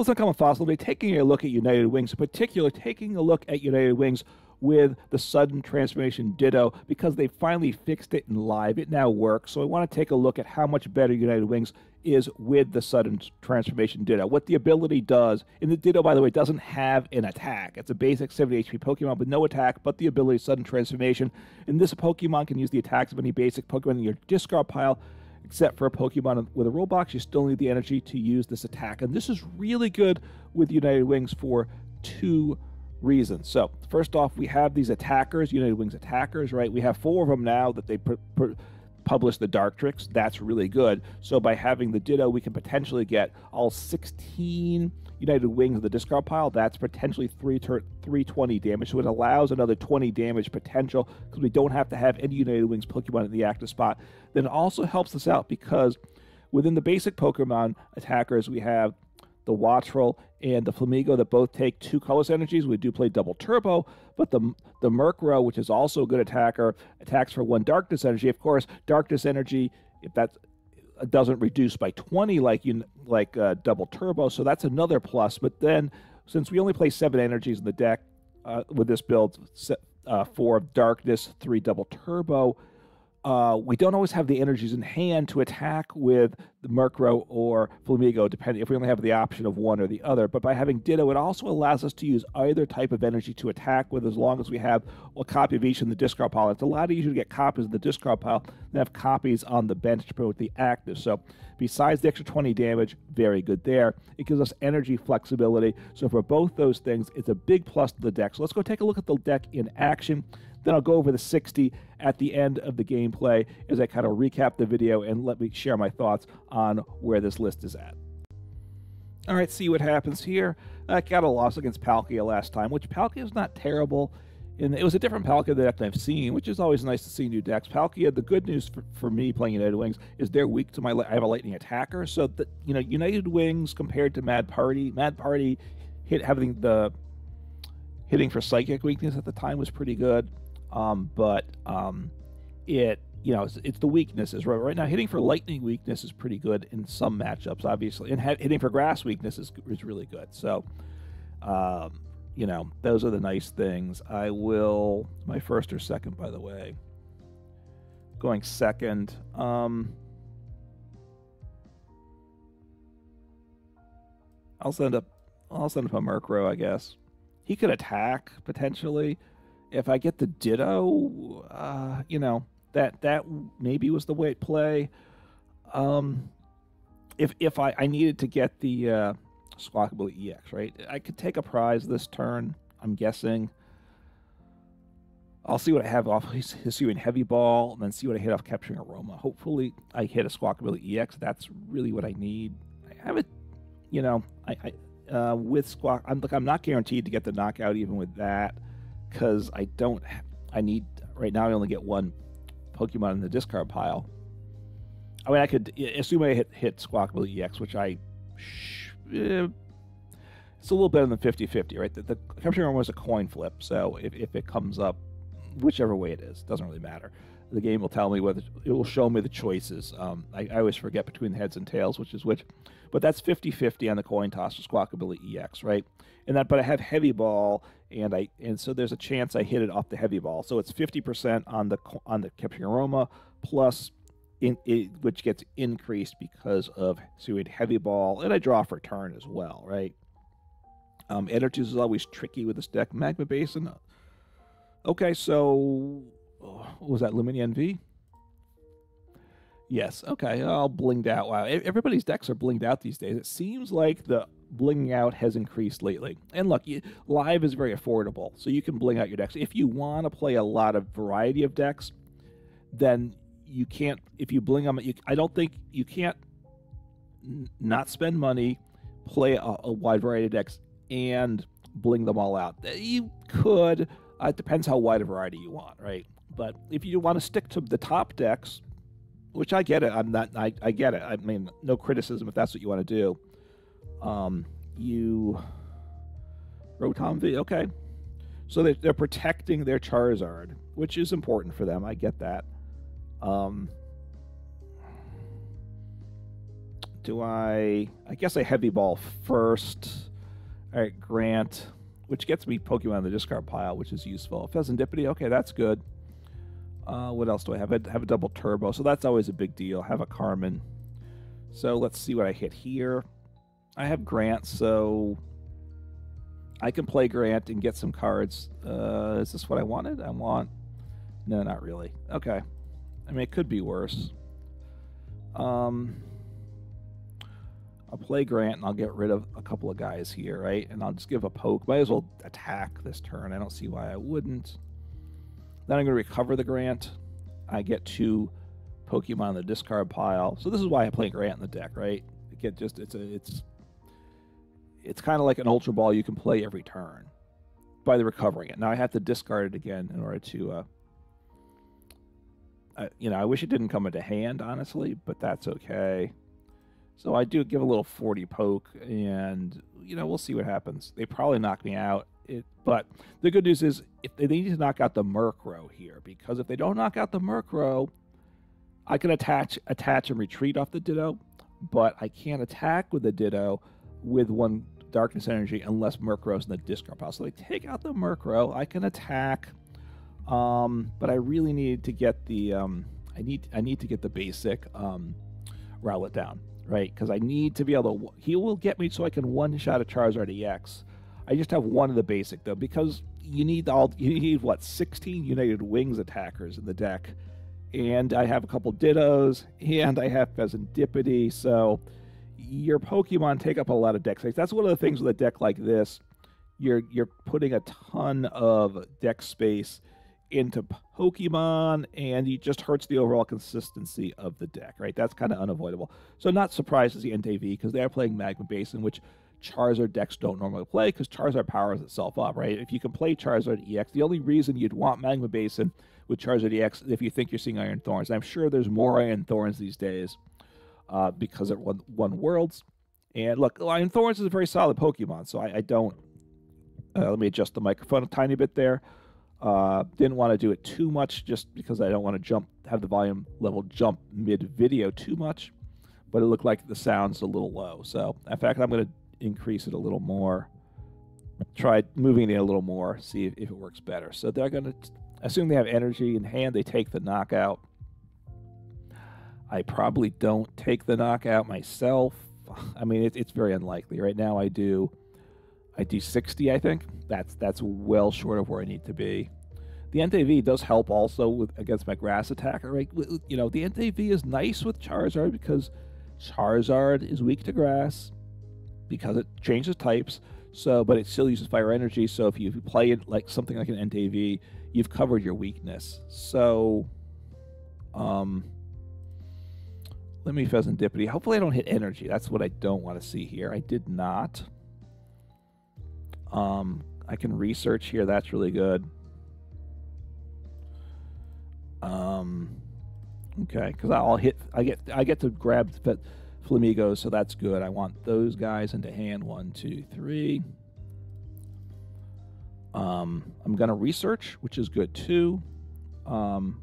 It's Uncommon Fossil Be taking a look at United Wings, in particular, taking a look at United Wings with the sudden transformation Ditto because they finally fixed it in live. It now works. So I want to take a look at how much better United Wings is with the sudden transformation Ditto. What the ability does, and the Ditto, by the way, doesn't have an attack. It's a basic 70 HP Pokemon with no attack, but the ability sudden transformation. And this Pokemon can use the attacks of any basic Pokemon in your discard pile except for a Pokemon with a Rule Box, you still need the energy to use this attack. And this is really good with United Wings for two reasons. So, first off, we have these attackers, United Wings attackers, right? We have four of them now that they publish the Dartrix. That's really good. So, by having the Ditto, we can potentially get all 16 United Wings in the discard pile. That's potentially three ter- 320 damage. So, it allows another 20 damage potential because we don't have to have any United Wings Pokemon in the active spot. Then it also helps us out because within the basic Pokemon attackers, we have the Wattrel, and the Flamigo that both take two colorless energies. We do play double turbo, but the the Murkrow, which is also a good attacker, attacks for one darkness energy. Of course, darkness energy, if that doesn't reduce by 20 like you like uh, double turbo, so that's another plus. But then, since we only play seven energies in the deck uh, with this build, uh, four darkness, three double turbo, uh, we don't always have the energies in hand to attack with the Murkrow or Flamigo, depending if we only have the option of one or the other. But by having Ditto, it also allows us to use either type of energy to attack with, as long as we have a copy of each in the discard pile. It's a lot easier to get copies in the discard pile than have copies on the bench to promote the active. So, besides the extra 20 damage, very good there. It gives us energy flexibility. So, for both those things, it's a big plus to the deck. So, let's go take a look at the deck in action. Then I'll go over the 60 at the end of the gameplay as I kind of recap the video and let me share my thoughts on where this list is at. All right, see what happens here. Uh, I got a loss against Palkia last time, which Palkia is not terrible. And it was a different Palkia deck I've seen, which is always nice to see new decks. Palkia, the good news for, for me playing United Wings is they're weak to my. I have a lightning attacker, so that you know United Wings compared to Mad Party, Mad Party hit having the hitting for psychic weakness at the time was pretty good. Um, but um, it, you know, it's, it's, the weaknesses. Right, right now, hitting for lightning weakness is pretty good in some matchups, obviously, and ha- hitting for grass weakness is, is really good. So, um, you know, those are the nice things. I will my first or second, by the way. Going second. Um, I'll send up. I'll send up a Murkrow, I guess. He could attack potentially if I get the Ditto, uh, you know that that maybe was the way to play. Um, if if I, I needed to get the uh, Squawkabilly EX, right, I could take a prize this turn. I'm guessing. I'll see what I have off his Hisuian Heavy Ball, and then see what I hit off Capturing Aroma. Hopefully, I hit a Squawkabilly EX. That's really what I need. I have it, you know, I, I uh, with Squawk. I'm like I'm not guaranteed to get the knockout even with that because I don't. I need right now. I only get one Pokemon in the discard pile. I mean, I could assume I hit hit Squawkabilly EX, which I. Eh, it's a little better than 50-50, right? The, the capturing was a coin flip, so if, if it comes up, whichever way it is, doesn't really matter. The game will tell me whether it will show me the choices. Um, I, I, always forget between the heads and tails, which is which. But that's 50-50 on the coin toss for Squawkabilly EX, right? And that, but I have heavy ball, and I and so there's a chance I hit it off the heavy ball. So it's 50% on the on the capturing aroma plus in, it, which gets increased because of Suid heavy ball, and I draw for turn as well, right? Um, is always tricky with this deck. Magma Basin. Okay, so oh, was that? Lumineon V? Yes. Okay. All blinged out. Wow. Everybody's decks are blinged out these days. It seems like the blinging out has increased lately. And look, you, live is very affordable, so you can bling out your decks. If you want to play a lot of variety of decks, then you can't. If you bling them, you, I don't think you can't not spend money, play a, a, wide variety of decks, and bling them all out. You could. Uh, it depends how wide a variety you want, right? But if you want to stick to the top decks, which I get it. I'm not. I, I get it. I mean, no criticism if that's what you want to do. Um, you Rotom V. Okay, so they're, they're protecting their Charizard, which is important for them. I get that. Um, do I? I guess I heavy ball first. All right, Grant, which gets me Pokemon in the discard pile, which is useful. Fezandipiti, okay, that's good. Uh, what else do I have? I have a double turbo, so that's always a big deal. Have a Carmine. So let's see what I hit here. I have Grant, so I can play Grant and get some cards. Uh, is this what I wanted? I want. No, not really. Okay. I mean, it could be worse. Um, I'll play Grant and I'll get rid of a couple of guys here, right? And I'll just give a poke. Might as well attack this turn. I don't see why I wouldn't. Then I'm going to recover the Grant. I get two Pokemon in the discard pile. So this is why I play Grant in the deck, right? It get just it's a it's it's kind of like an Ultra Ball you can play every turn by the recovering it. Now I have to discard it again in order to uh, uh, you know, I wish it didn't come into hand, honestly, but that's okay. So I do give a little 40 poke, and, you know, we'll see what happens. They probably knock me out. It, but the good news is if they need to knock out the Murkrow here, because if they don't knock out the Murkrow, I can attach, attach and retreat off the Ditto, but I can't attack with the Ditto with one Darkness Energy unless Murkrow's in the discard pile. So they take out the Murkrow. I can attack um, but I really need to get the um, I need I need to get the basic um, Rowlet down, right? Because I need to be able to. He will get me so I can one shot a Charizard EX. I just have one of the basic though because you need all you need what 16 United Wings attackers in the deck, and I have a couple Dittos and I have Fezandipiti, so your Pokemon take up a lot of deck space. That's one of the things with a deck like this. You're you're putting a ton of deck space into Pokemon, and it just hurts the overall consistency of the deck, right? That's kind of unavoidable. So, not surprised to see Entei V because they're playing Magma Basin, which Charizard decks don't normally play because Charizard powers itself up, right? If you can play Charizard EX, the only reason you'd want Magma Basin with Charizard EX if you think you're seeing Iron Thorns. I'm sure there's more Iron Thorns these days uh, because it won, won Worlds. And look, Iron Thorns is a very solid Pokemon, so I, I don't. Uh, let me adjust the microphone a tiny bit there. Uh, didn't want to do it too much just because I don't want to jump, have the volume level jump mid video too much. But it looked like the sound's a little low. So, in fact, I'm going to increase it a little more. Try moving it a little more, see if, if it works better. So, they're going to assume they have energy in hand, they take the knockout. I probably don't take the knockout myself. I mean, it, it's very unlikely. Right now, I do I do 60, I think. That's that's well short of where I need to be. The Entei V does help also with against my grass attacker. Right? You know, the Entei V is nice with Charizard because Charizard is weak to grass because it changes types. So, but it still uses fire energy. So if you, play it like something like an Entei V, you've covered your weakness. So, um, let me Fezandipiti. Hopefully, I don't hit energy. That's what I don't want to see here. I did not. Um, I can research here. That's really good. Um, okay, because I'll hit. I get. I get to grab the Flamigos, so that's good. I want those guys into hand. One, two, three. Um, I'm gonna research, which is good too. Um,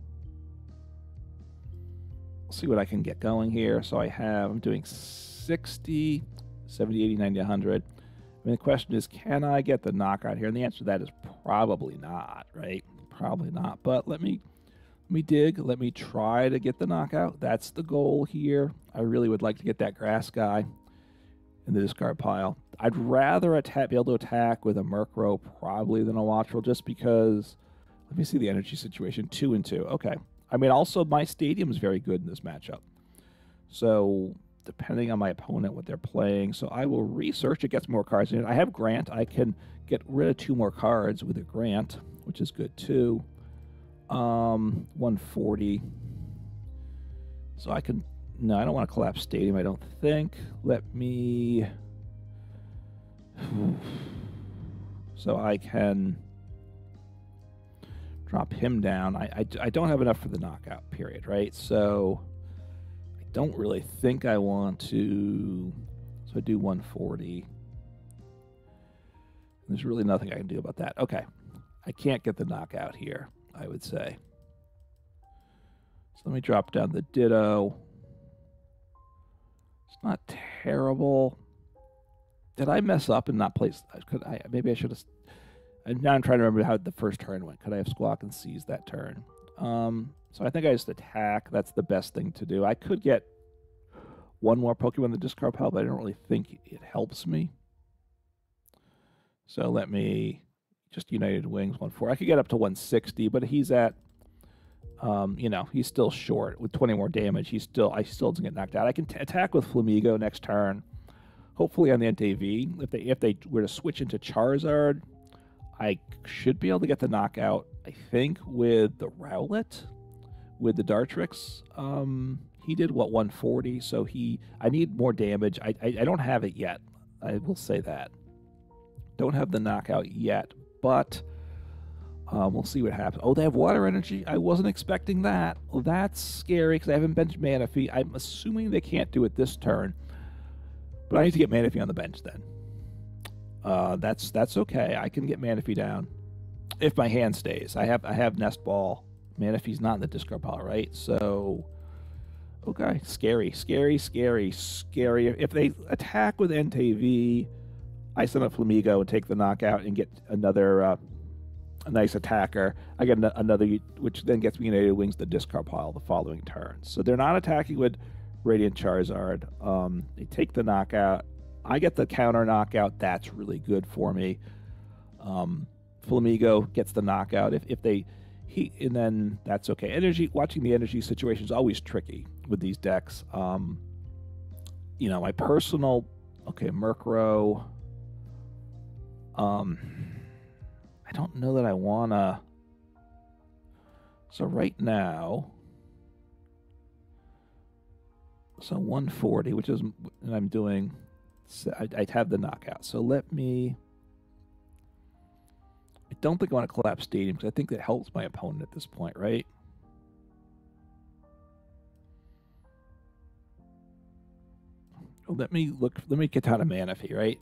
see what I can get going here. So I have. I'm doing 60, 70, 80, 90, 100. I mean, the question is, can I get the knockout here? And the answer to that is probably not, right? Probably not. But let me let me dig. Let me try to get the knockout. That's the goal here. I really would like to get that grass guy in the discard pile. I'd rather attack, be able to attack with a Murkrow probably than a Watchful just because. Let me see the energy situation. Two and two. Okay. I mean, also my stadium is very good in this matchup. So depending on my opponent, what they're playing. So I will research. It gets more cards in it. I have Grant. I can get rid of two more cards with a Grant, which is good too. Um, 140. So I can. No, I don't want to collapse Stadium. I don't think. Let me. So I can drop him down. I, I, I don't have enough for the knockout period, right? So I don't really think I want to. So I do 140. There's really nothing I can do about that. Okay. I can't get the knockout here, I would say. So let me drop down the Ditto. It's not terrible. Did I mess up and not place? Could I? Maybe I should have. And now I'm trying to remember how the first turn went. Could I have squawk and seize that turn? Um, so I think I just attack. That's the best thing to do. I could get one more Pokemon the discard pile, but I don't really think it helps me. So let me just United Wings one four. I could get up to 160, but he's at, um, you know, he's still short with 20 more damage. He's still, I still doesn't get knocked out. I can attack with Flamigo next turn. Hopefully on the Entei V. If they if they were to switch into Charizard, I should be able to get the knockout. I think with the Rowlet, with the Dartrix. Um, he did what 140, so he. I need more damage. I, I I don't have it yet. I will say that. Don't have the knockout yet, but um, we'll see what happens. Oh, they have water energy. I wasn't expecting that. Well, that's scary because I haven't benched Manaphy. I'm assuming they can't do it this turn, but I need to get Manaphy on the bench then. Uh, that's that's okay. I can get Manaphy down if my hand stays. I have I have Nest Ball. Manaphy's not in the discard pile, right? So, okay, scary, scary, scary, scary. If they attack with Entei V, I send up Flamigo and take the knockout and get another uh, a nice attacker. I get another, which then gets me United Wings the discard pile the following turn. So they're not attacking with Radiant Charizard. Um, they take the knockout. I get the counter knockout. That's really good for me. Um, Flamigo gets the knockout. If if they he and then that's okay. Energy watching the energy situation is always tricky with these decks. Um, you know, my personal okay, Murkrow. Um, I don't know that I wanna. So right now, so 140, which is, and I'm doing, I, I have the knockout. So let me. I don't think I want to collapse stadium because I think that helps my opponent at this point, right? let me look. Let me get down to Manaphy, right?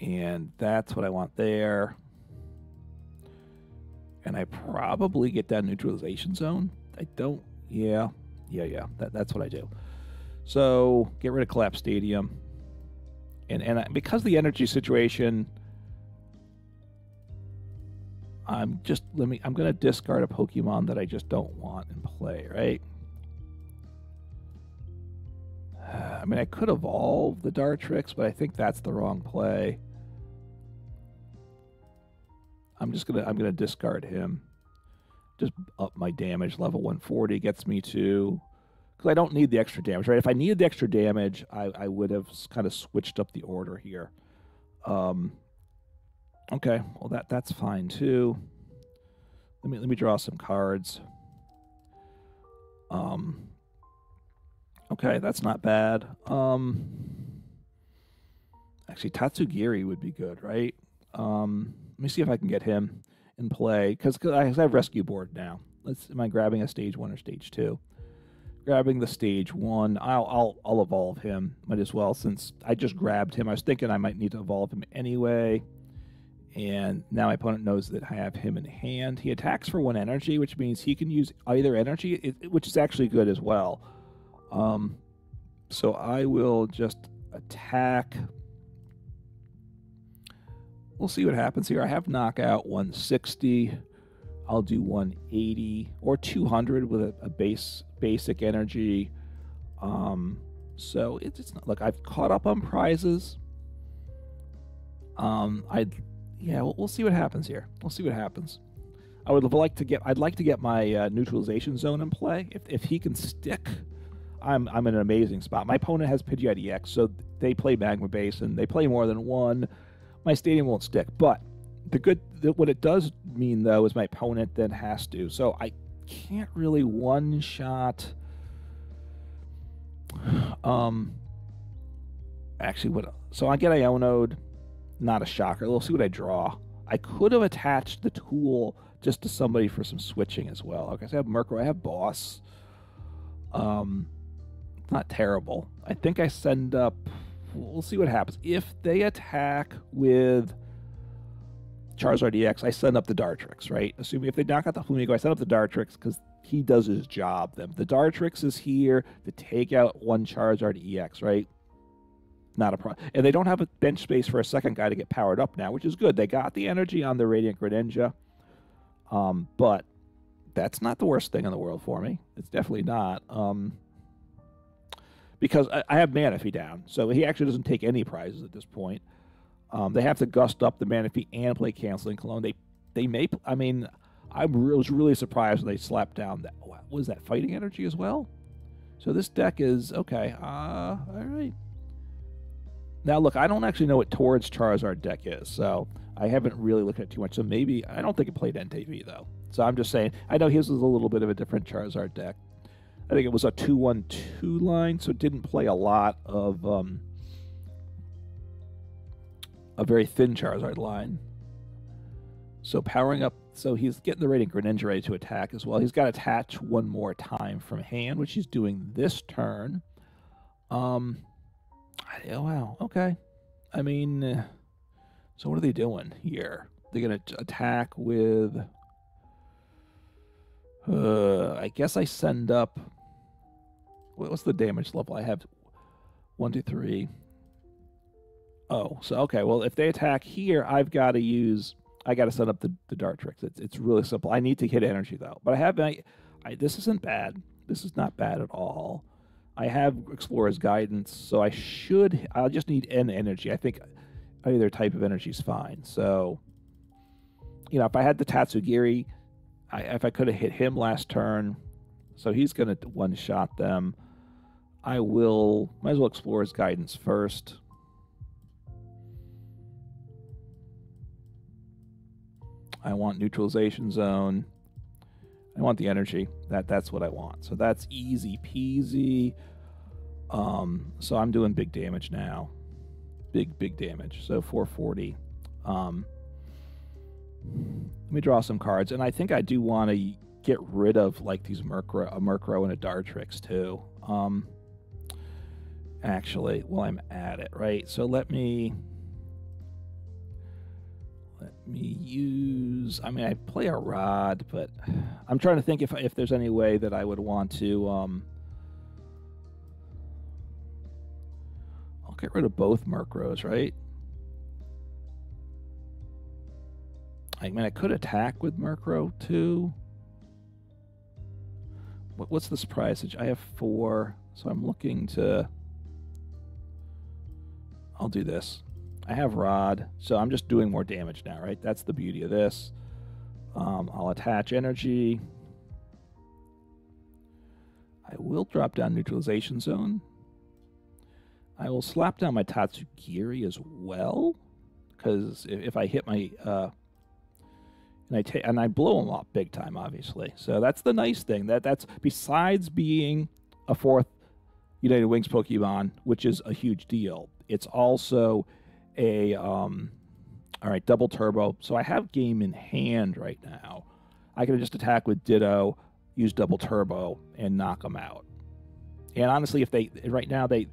And that's what I want there. And I probably get that neutralization zone. I don't. Yeah, yeah, yeah. That, that's what I do. So get rid of collapse stadium. And and I, because the energy situation, I'm just let me. I'm gonna discard a Pokemon that I just don't want in play, right? I mean, I could evolve the Dartrix, but I think that's the wrong play. I'm just gonna I'm gonna discard him. Just up my damage level 140 gets me to because I don't need the extra damage, right? If I needed the extra damage, I, I would have kind of switched up the order here. Um, okay, well that that's fine too. Let me let me draw some cards. Um, okay, that's not bad. Um, actually, Tatsugiri would be good, right? Um, let me see if I can get him in play because I have rescue board now. Let's am I grabbing a stage one or stage two? Grabbing the stage one. I'll I'll I'll evolve him. Might as well since I just grabbed him. I was thinking I might need to evolve him anyway. And now my opponent knows that I have him in hand. He attacks for one energy, which means he can use either energy, which is actually good as well. Um, so I will just attack we'll see what happens here. I have knockout 160. I'll do 180 or 200 with a, a base basic energy. Um, so it's, it's not look. I've caught up on prizes. Um, I'd yeah. We'll, we'll see what happens here. We'll see what happens. I would like to get. I'd like to get my uh, neutralization zone in play. If if he can stick, I'm I'm in an amazing spot. My opponent has Pidgeot EX, so they play Magma Basin they play more than one my stadium won't stick. But the good, the, what it does mean though is my opponent then has to. So I can't really one shot. Um, actually, what? So I get Ionode, not a shocker. We'll see what I draw. I could have attached the tool just to somebody for some switching as well. Okay, so I have Murkrow, I have Boss. Um, not terrible. I think I send up we'll see what happens. If they attack with Charizard EX, I send up the Dartrix, right? Assuming if they knock out the Flamigo, I send up the Dartrix because he does his job. Them the Dartrix is here to take out one Charizard EX, right? Not a problem. And they don't have a bench space for a second guy to get powered up now, which is good. They got the energy on the Radiant Greninja. Um, but that's not the worst thing in the world for me. It's definitely not. Um, because I, I have Manaphy down, so he actually doesn't take any prizes at this point. Um, they have to gust up the Manaphy and play Canceling Cologne. They they may. I mean, I was really surprised when they slapped down that. Was that fighting energy as well? So this deck is okay. Uh, all right. Now look, I don't actually know what Torrance Charizard deck is, so I haven't really looked at too much. So maybe I don't think it played Entei V though. So I'm just saying. I know his was a little bit of a different Charizard deck. I think it was a two-one-two line, so it didn't play a lot of um, a very thin Charizard line. So powering up, so he's getting the Radiant Greninja ready to attack as well. He's got attach one more time from hand, which he's doing this turn. Um, oh, wow, okay. I mean, so what are they doing here? They're going to attack with... Uh, I guess I send up... What's the damage level? I have one, two, three. Oh, so okay. Well, if they attack here, I've got to use I got to set up the, the Dartrix. It's it's really simple. I need to hit energy though, but I have I, I this isn't bad. This is not bad at all. I have Explorer's Guidance, so I should. I'll just need N energy. I think either type of energy is fine. So, you know, if I had the Tatsugiri, I, if I could have hit him last turn, so he's going to one shot them. I will. Might as well Explorer's Guidance first. I want neutralization zone. I want the energy. That that's what I want. So that's easy peasy. Um, so I'm doing big damage now. Big big damage. So 440. Um, let me draw some cards, and I think I do want to get rid of like these Murkrow, a Murkrow and a Dartrix too. Um, actually, while I'm at it, right? So let me let me use. I mean, I play a rod, but I'm trying to think if if there's any way that I would want to. Um, I'll get rid of both Murkrows, right? I mean, I could attack with Murkrow too. What, what's the surprise? I have four, so I'm looking to. I'll do this. I have Rod, so I'm just doing more damage now, right? That's the beauty of this. Um, I'll attach energy. I will drop down Neutralization Zone. I will slap down my Tatsugiri as well, because if, if, I hit my... Uh, and I take and I blow them up big time, obviously. So that's the nice thing. That that's besides being a fourth United Wings Pokemon, which is a huge deal. It's also a um, all right double turbo. So I have game in hand right now. I can just attack with Ditto, use double turbo, and knock them out. And honestly, if they right now they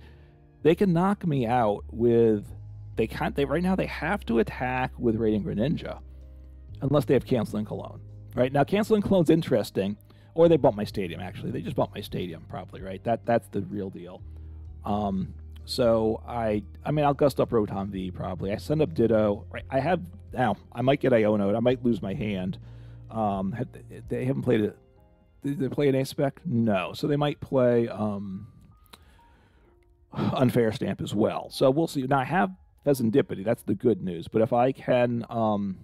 they can knock me out with they can't they right now they have to attack with Radiant Greninja unless they have canceling cologne. Right now, canceling cologne's interesting, or they bump my stadium. Actually, they just bump my stadium probably. Right, that that's the real deal. Um, so I, I mean, I'll gust up Rotom V probably. I send up Ditto. I have now. I might get Iono. I might lose my hand. Um, they haven't played it. Did they play an ACE SPEC? No. So they might play um, unfair stamp as well. So we'll see. Now I have Fezandipiti. That's the good news. But if I can, um,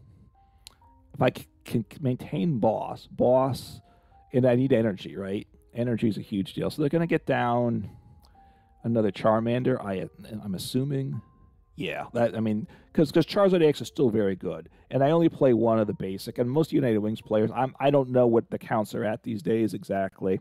if I can maintain boss, boss, and I need energy, right? Energy is a huge deal. So they're going to get down another Charmander. I I'm assuming, yeah. That I mean, because because Charizard EX is still very good, and I only play one of the basic. And most United Wings players, I'm I don't know what the counts are at these days exactly.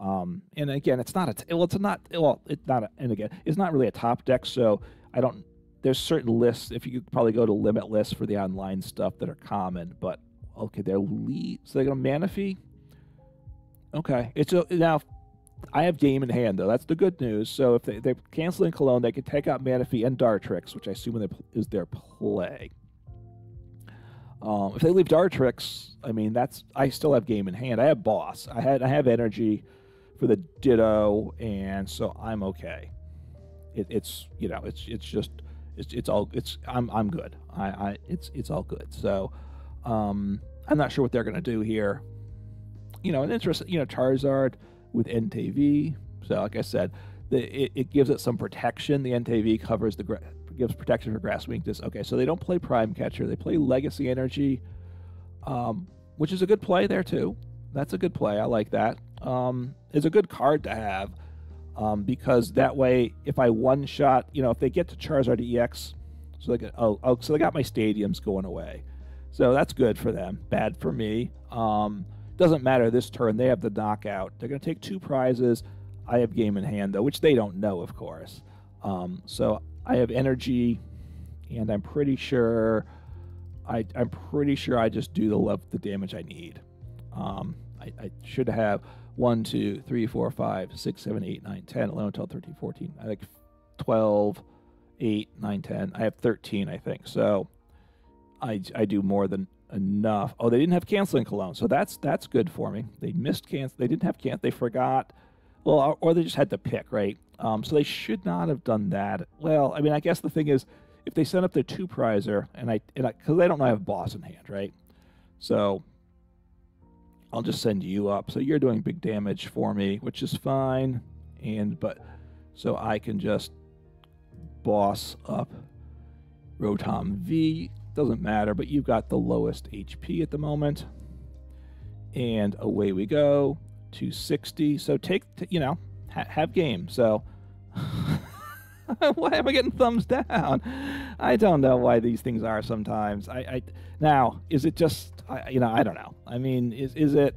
Um, and again, it's not a well, it's not well, it's not a, and again, it's not really a top deck. So I don't. There's certain lists. If you could probably go to Limitless for the online stuff that are common, but okay, they're lead. So they're gonna Manaphy. Okay, it's a now I have game in hand though. That's the good news. So if they, they're canceling Cologne, they can take out Manaphy and Dartrix, which I assume is their play. Um, if they leave Dartrix, I mean that's I still have game in hand. I have boss. I had I have energy for the Ditto, and so I'm okay. It, it's you know it's it's just it's it's all it's I'm I'm good. I, I it's it's all good. So um, I'm not sure what they're gonna do here. You know, an interest you know Charizard with Entei V. So like I said, the, it, it gives it some protection. The Entei V covers the gives protection for grass weakness. Okay, so they don't play Prime Catcher. They play Legacy Energy, um, which is a good play there too. That's a good play. I like that. Um, it's a good card to have um, because that way, if I one shot, you know, if they get to Charizard EX, so they get, oh, oh, so they got my stadiums going away. So that's good for them. Bad for me. Um, doesn't matter this turn. They have the knockout. They're going to take two prizes. I have game in hand though, which they don't know, of course. Um, so I have energy, and I'm pretty sure. I, I'm pretty sure I just do the love the damage I need. Um, I, I should have 1, 2, 3, 4, 5, 6, 7, 8, 9, 10, 11, 12, 13, 14. I think 12, 8, 9, 10. I have 13, I think. So I, I do more than enough. Oh, they didn't have canceling cologne, so that's that's good for me. They missed cancel. They didn't have can. They forgot. Well, or they just had to pick, right? Um, so they should not have done that. Well, I mean, I guess the thing is, if they send up their two prizer, and I, and because they don't know I have boss in hand, right? So I'll just send you up. So you're doing big damage for me, which is fine. And but so I can just boss up Rotom V. Doesn't matter, but you've got the lowest HP at the moment. And away we go. 260. So take, you know, ha- have game. So why am I getting thumbs down? I don't know why these things are sometimes. I, I now is it just I, you know I don't know. I mean is is it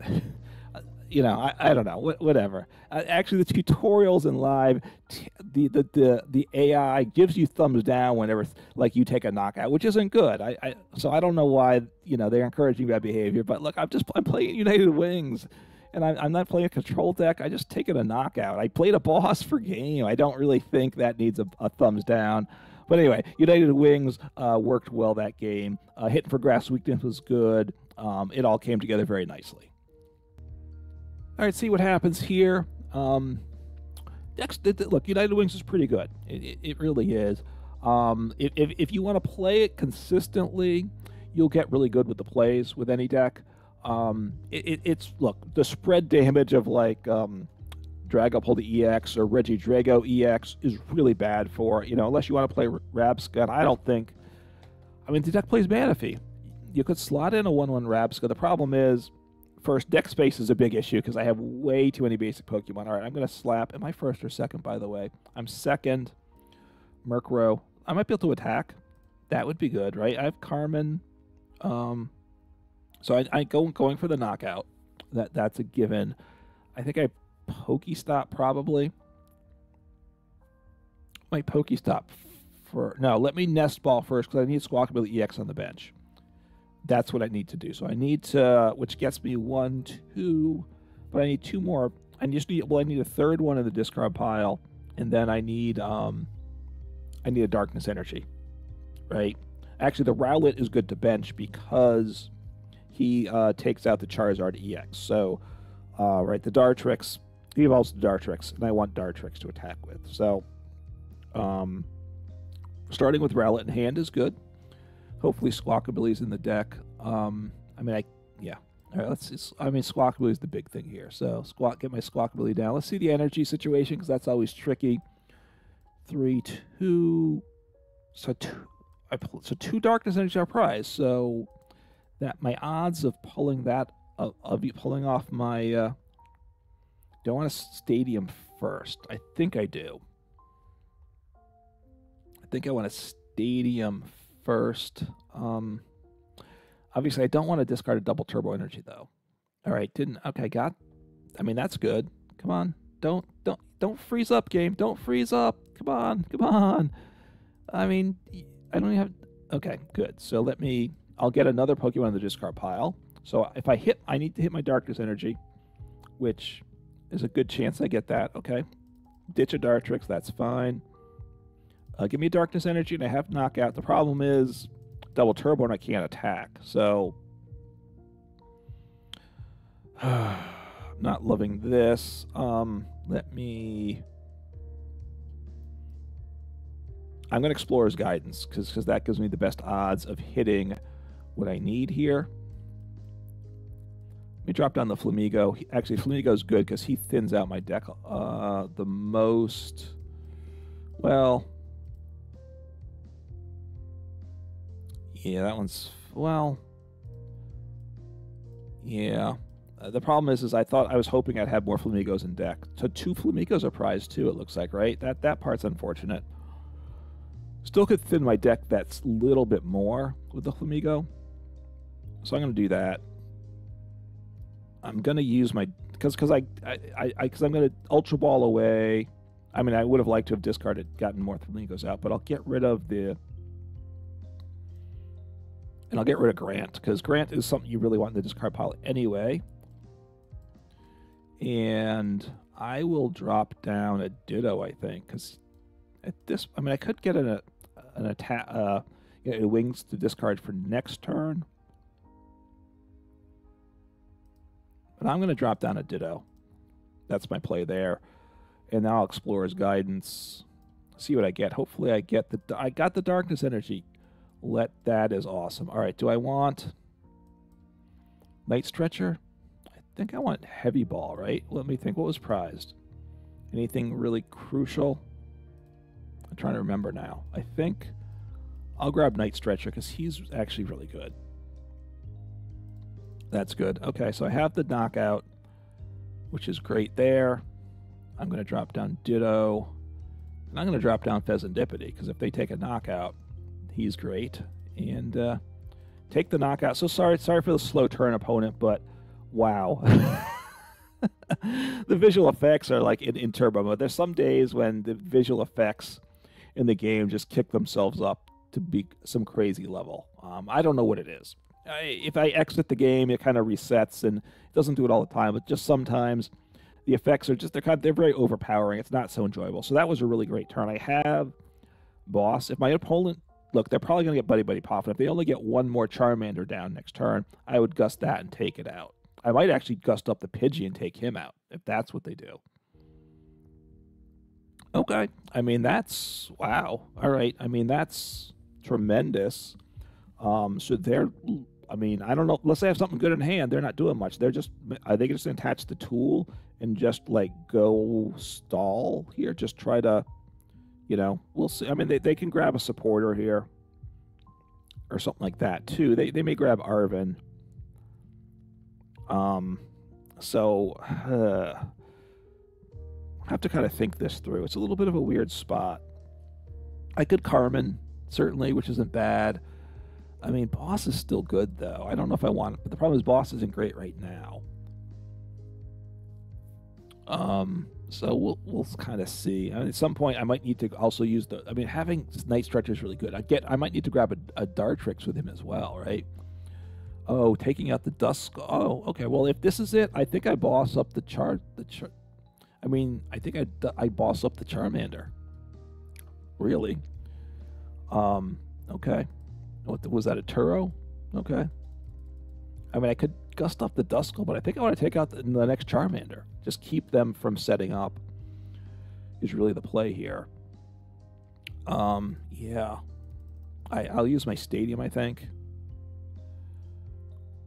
you know I, I don't know what, whatever. Uh, actually, the tutorials in live, t- the, the the the AI gives you thumbs down whenever like you take a knockout, which isn't good. I, I so I don't know why you know they're encouraging bad behavior. But look, I'm just I'm playing United Wings and I, am not playing a control deck. I just take it a knockout. I played a boss for game. I don't really think that needs a, a thumbs down. But anyway, United Wings uh, worked well that game. Uh, hitting for grass weakness was good. Um, it all came together very nicely. All right, see what happens here. Um, next, look, United Wings is pretty good. It, it, it really is. Um, if, if, you want to play it consistently, you'll get really good with the plays with any deck. Um, it, it, it's look the spread damage of like um, Dragapult EX or Regidrago EX is really bad for you know unless you want to play Rabsca. I don't think. I mean, the deck plays Manaphy. You could slot in a one-one Rabsca. The problem is, first deck space is a big issue because I have way too many basic Pokemon. All right, I'm gonna slap. Am I first or second? By the way, I'm second. Murkrow. I might be able to attack. That would be good, right? I have Carmine. Um, so I, I go going for the knockout. That that's a given. I think I Pokestop probably. My Pokestop for no. Let me nest ball first because I need Squawkabilly EX on the bench. That's what I need to do. So I need to, which gets me one, two, but I need two more. I just need well, I need a third one in the discard pile, and then I need um, I need a darkness energy, right? Actually, the Rowlet is good to bench because he uh, takes out the Charizard EX. So, uh, right, the Dartrix, he evolves the Dartrix, and I want Dartrix to attack with. So, um, starting with Rowlet in hand is good. Hopefully, Squawkabilly's in the deck. Um, I mean, I, yeah. All right, let's. See. I mean, Squawkabilly is the big thing here. So, squawk, get my Squawkabilly down. Let's see the energy situation because that's always tricky. Three, two. So two. I, pull, so two darkness energy are prize. So that my odds of pulling that of, of pulling off my uh, do I want a stadium first? I think I do. I think I want a stadium first. Um, obviously, I don't want to discard a double turbo energy though. All right, didn't okay? Got. I mean, that's good. Come on, don't don't don't freeze up, game. Don't freeze up. Come on, come on. I mean, I don't even have. Okay, good. So let me I'll get another Pokemon in the discard pile. So if I hit, I need to hit my Darkness Energy, which is a good chance I get that. Okay. Ditch a Dartrix, that's fine. Uh, give me Darkness Energy, and I have Knockout. The problem is double turbo and I can't attack. So, I'm not loving this. Um, let me. I'm going to Explorer's Guidance because that gives me the best odds of hitting what I need here. Let me drop down the Flamigo. Actually, Flamigo's good because he thins out my deck uh, the most. Well, yeah, that one's well. Yeah, uh, the problem is, is I thought I was hoping I'd have more Flamigos in deck. So two Flamigos are prized too. It looks like, right? That that part's unfortunate. Still could thin my deck that's a little bit more with the Flamigo. So I'm going to do that. I'm going to use my because because I I because I'm going to Ultra Ball away. I mean, I would have liked to have discarded, gotten more Flamigos out, but I'll get rid of the and I'll get rid of Grant because Grant is something you really want in the discard pile anyway. And I will drop down a Ditto, I think, because at this, I mean, I could get an, an attack, uh, you know, wings to discard for next turn. But I'm going to drop down a Ditto. That's my play there. And now I'll Explorer's Guidance, see what I get. Hopefully I get the, I got the darkness energy. Let that is awesome. All right, do I want Night Stretcher? I think I want Heavy Ball, right? Let me think. What was prized? Anything really crucial? I'm trying to remember now. I think I'll grab Night Stretcher because he's actually really good. That's good. Okay, so I have the knockout, which is great there. I'm going to drop down Ditto. And I'm going to drop down Fezandipiti because if they take a knockout, he's great. And uh, take the knockout. So sorry, sorry for the slow turn opponent, but wow. the visual effects are like in, in turbo mode. There's some days when the visual effects in the game just kick themselves up to be some crazy level. Um, I don't know what it is. I, if I exit the game, it kind of resets, and it doesn't do it all the time. But just sometimes, the effects are just they're kind of, they're very overpowering. It's not so enjoyable. So that was a really great turn. I have boss. If my opponent look, they're probably going to get Buddy Buddy Poffin. If they only get one more Charmander down next turn, I would gust that and take it out. I might actually gust up the Pidgey and take him out if that's what they do. Okay. I mean, that's wow. All right. I mean, that's tremendous. Um, so they're, I mean, I don't know. Let's say I have something good in hand. They're not doing much. They're just, are they just attach the tool and just like go stall here? Just try to, you know, we'll see. I mean, they, they can grab a supporter here or something like that too. They, they may grab Arven. Um, so, uh, have to kind of think this through. It's a little bit of a weird spot. I could Carmine, certainly, which isn't bad. I mean, Boss is still good, though. I don't know if I want it, but the problem is Boss isn't great right now. Um, so we'll we'll kind of see. I mean, at some point, I might need to also use the. I mean, having Night Stretcher is really good. I get. I might need to grab a, a Dartrix with him as well, right? Oh, taking out the Dusk. Oh, okay. Well, if this is it, I think I boss up the chart. The chart. I mean, I think I, I boss up the Charmander. Really? Um, okay. What was that, a Turo? Okay. I mean, I could gust up the Duskull, but I think I want to take out the, the next Charmander. Just keep them from setting up is really the play here. Um, yeah. I, I'll use my stadium, I think.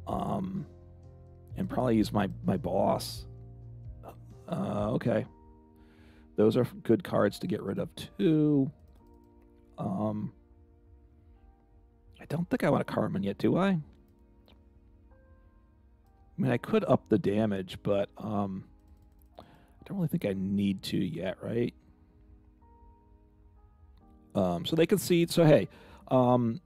Um, and probably use my, my boss. Uh, okay. Those are good cards to get rid of too. Um, I don't think I want a Carmine yet, do I? I mean, I could up the damage, but um, I don't really think I need to yet, right? Um, so they concede. So hey, um,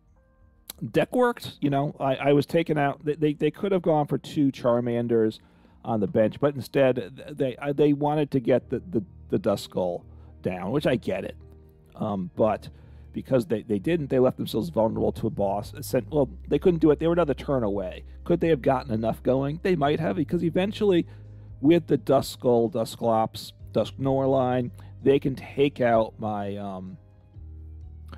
deck worked. You know, I, I was taken out. They, they, they could have gone for two Charmanders on the bench, but instead they uh, they wanted to get the the, the Duskull down, which I get it. Um, but because they, they didn't, they left themselves vulnerable to a boss. Sent, well, they couldn't do it. They were another turn away. Could they have gotten enough going? They might have, because eventually, with the Duskull, Dusclops, Dusknoir line, they can take out my um,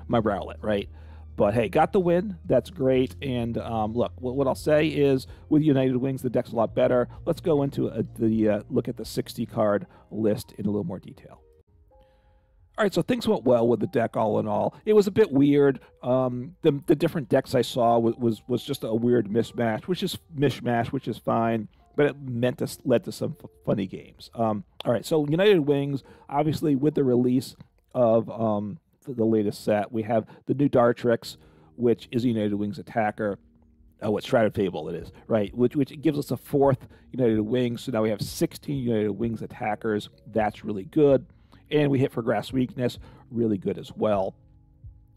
my Rowlet, right? but hey, got the win. That's great. And um, look, what, I'll say is with United Wings, the deck's a lot better. Let's go into a, the uh, look at the 60 card list in a little more detail. All right, so things went well with the deck all in all. It was a bit weird. Um, the, the different decks I saw was, was, was just a weird mismatch, which is mishmash, which is fine, but it meant to led to some funny games. Um, all right, so United Wings, obviously with the release of um, the, the, latest set, we have the new Dartrix, which is United Wings attacker. Oh, what Shrouded Fable it is, right? Which which gives us a fourth United Wings. So now we have 16 United Wings attackers. That's really good and we hit for grass weakness, really good as well.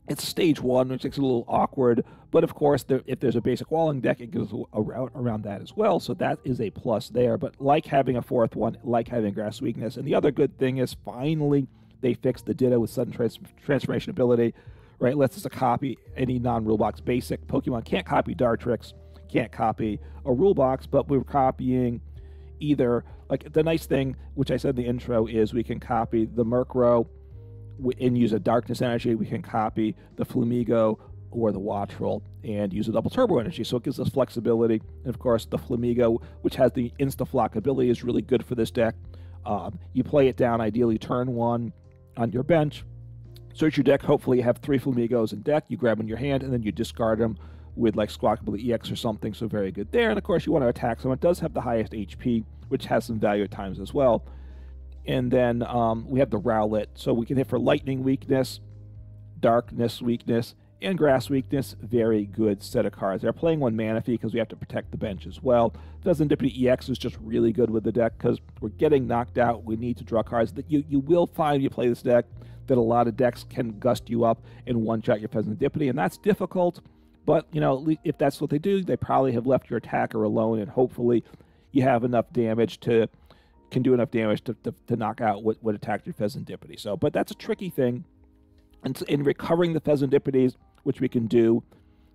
It's stage one, which it a little awkward, but of course, if there's a basic walling deck, it goes around, around that as well, so that is a plus there. But like having a fourth one, like having grass weakness, and the other good thing is finally they fixed the Ditto with sudden trans- transformation ability, right? Lets us copy any non-rule box basic. Pokemon can't copy Dartrix, can't copy a rule box, but we're copying either like the nice thing, which I said in the intro, is we can copy the Murkrow and use a darkness energy. We can copy the Flamigo or the Wattrel and use a double turbo energy. So it gives us flexibility. And of course, the Flamigo, which has the insta flock ability, is really good for this deck. Um, you play it down ideally turn one on your bench. Search your deck. Hopefully, you have three Flamigos in deck. You grab them in your hand and then you discard them with like Squawkabilly EX or something. So very good there. And of course, you want to attack someone. It does have the highest HP which has some value at times as well. And then um, we have the Rowlet, so we can hit for lightning weakness, darkness weakness, and grass weakness. Very good set of cards. They're playing one Manaphy because we have to protect the bench as well. Fezandipiti EX is just really good with the deck because we're getting knocked out. We need to draw cards. That you you will find you play this deck that a lot of decks can gust you up and one shot your Fezandipiti, and that's difficult. But you know, if that's what they do, they probably have left your attacker alone, and hopefully you have enough damage to can do enough damage to, to, to knock out what, what attacked your Fezandipiti. So, but that's a tricky thing. And in recovering the Fezandipitis, which we can do,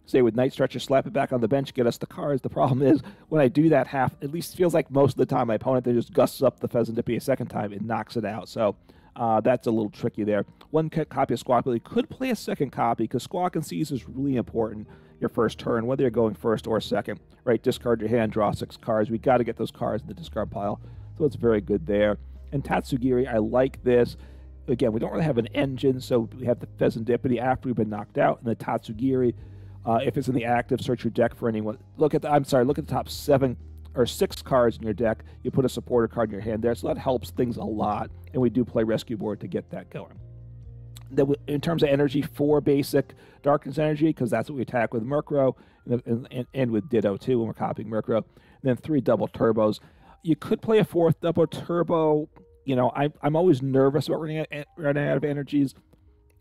say with Night Stretcher, slap it back on the bench, get us the cards. The problem is when I do that half, at least feels like most of the time my opponent then just gusts up the Fezandipiti a second time and knocks it out. So uh, that's a little tricky there. One copy of Squawk really could play a second copy because Squawk and Seize is really important your first turn, whether you're going first or second. Right, discard your hand, draw six cards. We got to get those cards in the discard pile, so it's very good there. And Tatsugiri, I like this. Again, we don't really have an engine, so we have the Fezandipiti after we've been knocked out, and the Tatsugiri. Uh, if it's in the active, search your deck for anyone. Look at the. I'm sorry. Look at the top seven or six cards in your deck. You put a supporter card in your hand there, so that helps things a lot. And we do play Rescue Board to get that going that in terms of energy, four basic darkness energy because that's what we attack with Murkrow and, and, and, with Ditto too when we're copying Murkrow. And then three double turbos. You could play a fourth double turbo. You know, I, I'm always nervous about running out, running out of energies.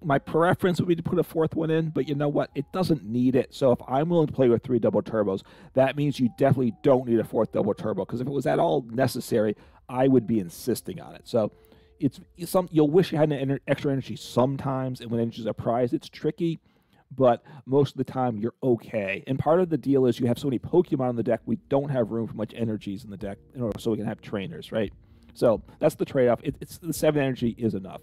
My preference would be to put a fourth one in, but you know what? It doesn't need it. So if I'm willing to play with three double turbos, that means you definitely don't need a fourth double turbo. Because if it was at all necessary, I would be insisting on it. So it's some you'll wish you had an extra energy sometimes, and when energies are prized, it's tricky. But most of the time, you're okay. And part of the deal is you have so many Pokemon on the deck, we don't have room for much energies in the deck in order so we can have trainers, right? So that's the trade-off. It, it's the seven energy is enough.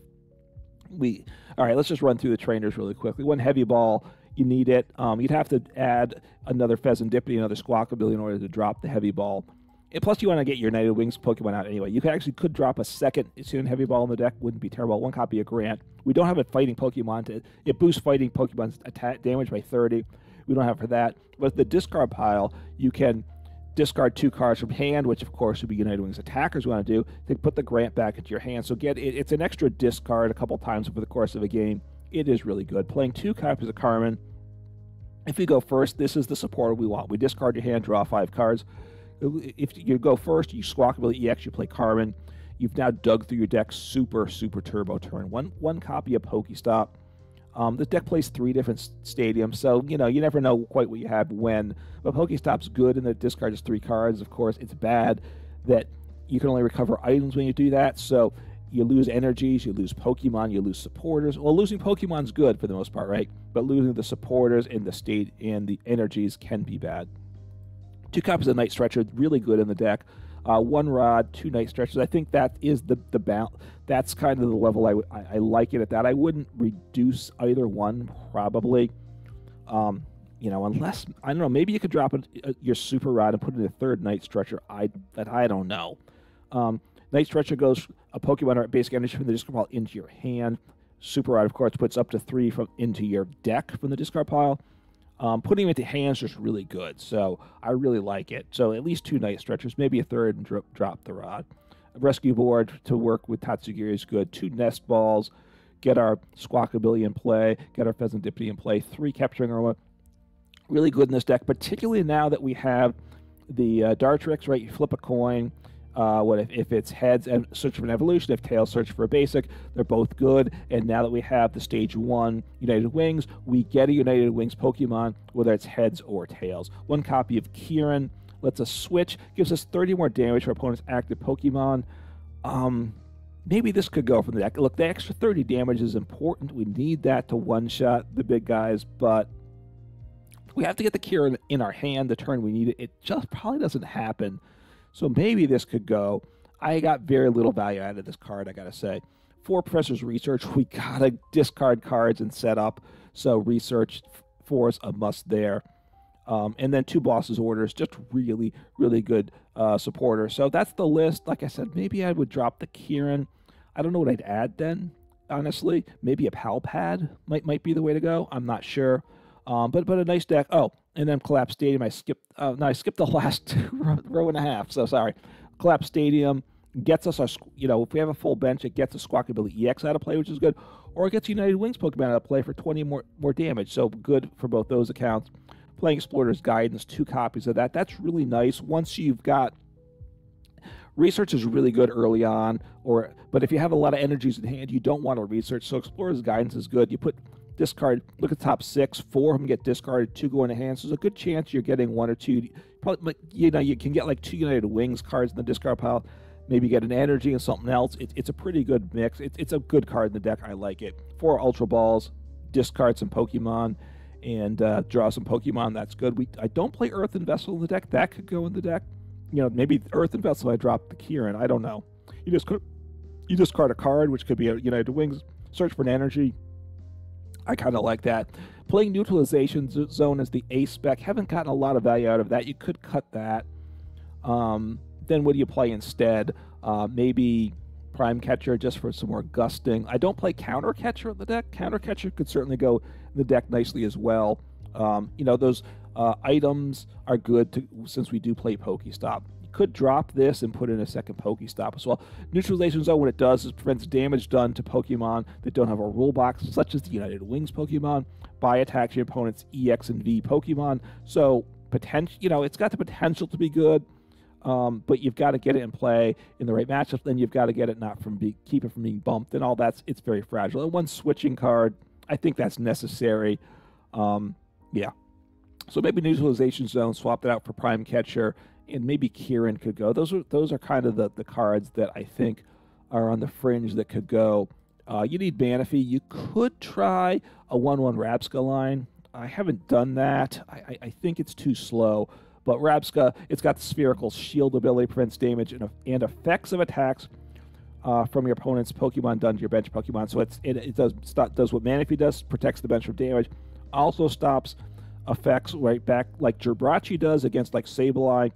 We all right. Let's just run through the trainers really quickly. One heavy ball, you need it. Um, you'd have to add another Fezandipiti, another Squawkabilly in order to drop the heavy ball plus, you want to get your United Wings Pokemon out anyway. You could actually could drop a second Hisuian Heavy Ball in the deck. Wouldn't be terrible. One copy of Grant. We don't have a fighting Pokemon. To, it boosts fighting Pokemon's attack damage by 30. We don't have for that. But the discard pile, you can discard two cards from hand, which of course would be United Wings attackers want to do. They put the Grant back into your hand. So get it, it's an extra discard a couple times over the course of a game. It is really good. Playing two copies of Carmine. If you go first, this is the support we want. We discard your hand, draw five cards if you go first, you Squawkabilly EX, you play Carmine. You've now dug through your deck super, super turbo turn. One one copy of Pokestop. Um, the deck plays three different stadiums, so you know you never know quite what you have when. But Pokestop's good, and the discard is three cards. Of course, it's bad that you can only recover items when you do that. So you lose energies, you lose Pokemon, you lose supporters. Well, losing Pokemon's good for the most part, right? But losing the supporters and the state and the energies can be bad. Two copies of Night Stretcher, really good in the deck. Uh, one rod, two Night stretches. I think that is the the balance. That's kind of the level I, I, I like it at that. I wouldn't reduce either one probably. Um, you know, unless I don't know, maybe you could drop it, uh, your super rod and put in a third night stretcher. I that I don't know. Um, night stretcher goes a Pokemon or basic energy from the discard pile into your hand. Super rod, of course, puts up to three from into your deck from the discard pile. Um, putting them into hands is really good, so I really like it. So at least two night stretchers, maybe a third, and dro- drop the rod. A rescue board to work with Tatsugiri is good. Two nest balls, get our Squawkabilly in play, get our Fezandipiti in play. Three Capturing Aroma, really good in this deck, particularly now that we have the uh, Dartrix, right? You flip a coin. Uh, what if, if it's heads and search for an evolution, if tails search for a basic, they're both good. And now that we have the stage one United Wings, we get a United Wings Pokemon, whether it's heads or tails. One copy of Kieran lets us switch, gives us 30 more damage for opponent's active Pokemon. Um, maybe this could go from the deck. Look, the extra 30 damage is important. We need that to one shot the big guys, but we have to get the Kieran in our hand the turn we need it. It just probably doesn't happen. So maybe this could go. I got very little value out of this card, I gotta say. Four Professor's Research, we gotta discard cards and set up. So research for us a must there. Um, and then two bosses orders, just really, really good uh, supporter. So that's the list. Like I said, maybe I would drop the Kieran. I don't know what I'd add then, honestly. Maybe a Pal Pad might might be the way to go. I'm not sure. Um, but but a nice deck. Oh, and then Collapse Stadium. I skipped. Uh, no, I skipped the last row and a half. So sorry. Collapse Stadium gets us our. You know, if we have a full bench, it gets a Squawkabilly EX out of play, which is good. Or it gets United Wings Pokemon out of play for 20 more more damage. So good for both those accounts. Playing Explorer's Guidance, two copies of that. That's really nice. Once you've got research is really good early on, or but if you have a lot of energies in hand, you don't want to research. So Explorer's Guidance is good. You put discard. Look at the top six. Four of them get discarded. Two go into hands. So there's a good chance you're getting one or two. Probably, you know, you can get like two United Wings cards in the discard pile. Maybe get an energy and something else. It, it's a pretty good mix. It, it's a good card in the deck. I like it. Four Ultra Balls. Discard some Pokemon and uh, draw some Pokemon. That's good. We I don't play Earthen Vessel in the deck. That could go in the deck. You know, maybe Earthen Vessel. I drop the Kieran. I don't know. You just you discard a card, which could be a United Wings. Search for an energy. I kind of like that. Playing Neutralization Zone as the ACE SPEC. Haven't gotten a lot of value out of that. You could cut that. Um, then what do you play instead? Uh, maybe Prime Catcher just for some more gusting. I don't play Counter Catcher in the deck. Counter Catcher could certainly go in the deck nicely as well. Um, you know, those uh, items are good to, since we do play Pokestop could drop this and put in a second Pokestop as well. Neutralization Zone, what it does is prevents damage done to Pokemon that don't have a rule box, such as the United Wings Pokemon, by attacking your opponent's EX and V Pokemon. So, potential, you know, it's got the potential to be good, um, but you've got to get it in play in the right matchup. Then you've got to get it not from be, keep it from being bumped and all that's. It's very fragile. And one switching card, I think that's necessary. Um, yeah. So maybe neutralization zone, swap that out for prime catcher, and maybe Kieran could go. Those are those are kind of the, the cards that I think are on the fringe that could go. Uh, you need Manaphy. You could try a one-one Rabsca line. I haven't done that. I, I, I, think it's too slow. But Rabsca, it's got the spherical shield ability, prevents damage and, and effects of attacks uh, from your opponent's Pokemon done to your bench Pokemon. So it, it does stop, does what Manaphy does, protects the bench from damage. Also stops effects right back like Jirachi does against like Sableye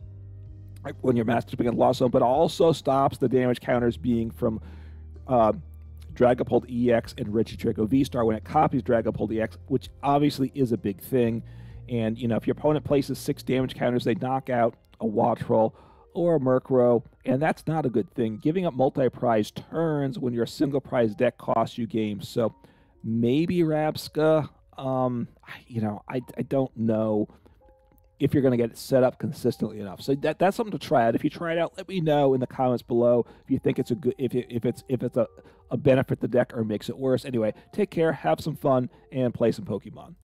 when you're matched up Lost Zone, but also stops the damage counters being from uh, Dragapult EX and Regidrago V Star when it copies Dragapult EX, which obviously is a big thing. And you know, if your opponent places six damage counters, they knock out a Wattrel or a Murkrow, and that's not a good thing. Giving up multi-prize turns when your single prize deck costs you games. So maybe Rabsca. Um, you know, I, I don't know if you're going to get it set up consistently enough. So that that's something to try out. If you try it out, let me know in the comments below if you think it's a good if it, if it's if it's a, a benefit the deck or makes it worse. Anyway, take care, have some fun, and play some Pokemon.